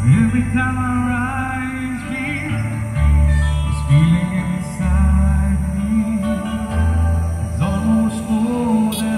Every time I